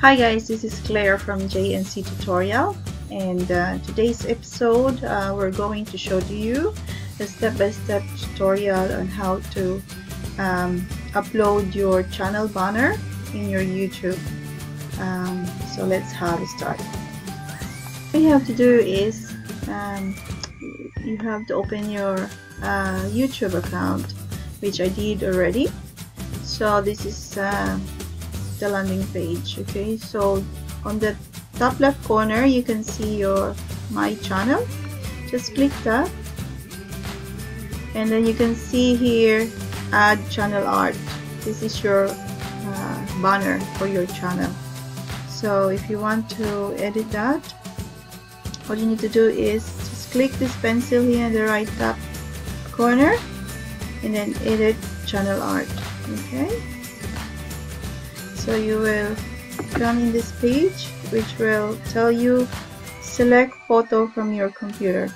Hi guys, this is Claire from JNC Tutorial and uh, today's episode uh, we're going to show to you a step-by-step -step tutorial on how to um, upload your channel banner in your YouTube. Um, so let's have a start. What you have to do is um, you have to open your uh, YouTube account which I did already. So this is uh, the landing page okay? So on the top left corner you can see your my channel. Just click that. And then you can see here add channel art. This is your uh, banner for your channel. So if you want to edit that what you need to do is just click this pencil here in the right top corner and then edit channel art okay so you will come in this page which will tell you select photo from your computer.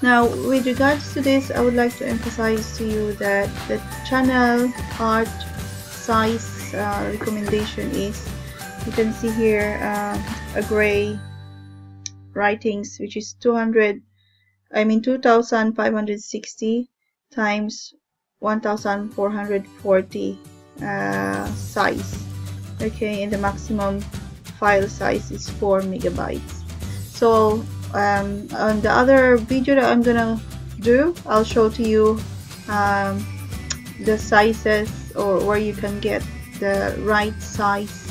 Now with regards to this I would like to emphasize to you that the channel art size uh, recommendation is you can see here uh, a gray writings which is 200 I mean 2560 times 1440 uh, size okay and the maximum file size is 4 megabytes. So um, on the other video that I'm gonna do I'll show to you um, the sizes or where you can get the right size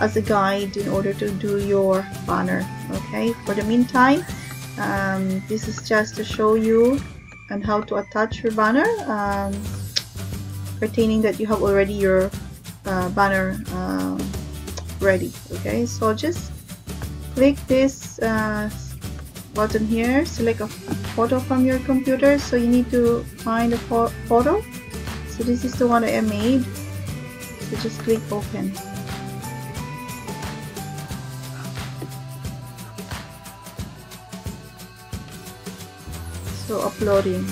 as a guide in order to do your banner okay? For the meantime um, this is just to show you and how to attach your banner um, pertaining that you have already your banner um, ready okay? So just click this uh, button here select a photo from your computer. So you need to find a photo. So this is the one I made. So just click open. So uploading.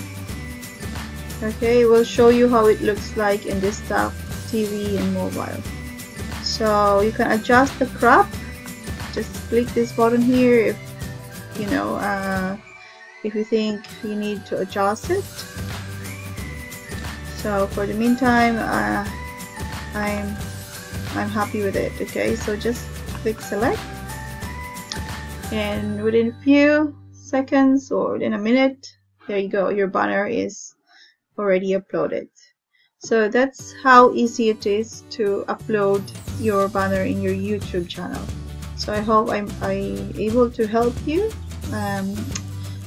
Okay we'll show you how it looks like in desktop TV and mobile. So you can adjust the crop just click this button here if you know uh, if you think you need to adjust it. So for the meantime uh, I'm I'm happy with it okay? So just click select. And within a few seconds or within a minute there you go your banner is already uploaded so that's how easy it is to upload your banner in your YouTube channel. So I hope I'm, I'm able to help you um,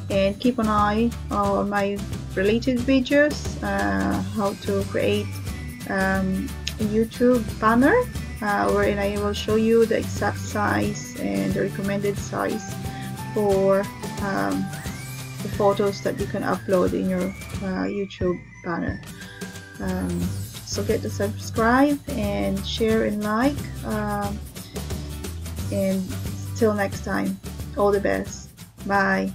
and keep an eye on my related videos, uh, how to create um, a YouTube banner uh, wherein I will show you the exact size and the recommended size for um, the photos that you can upload in your uh, YouTube banner um, so get to subscribe and share and like um, and till next time all the best. Bye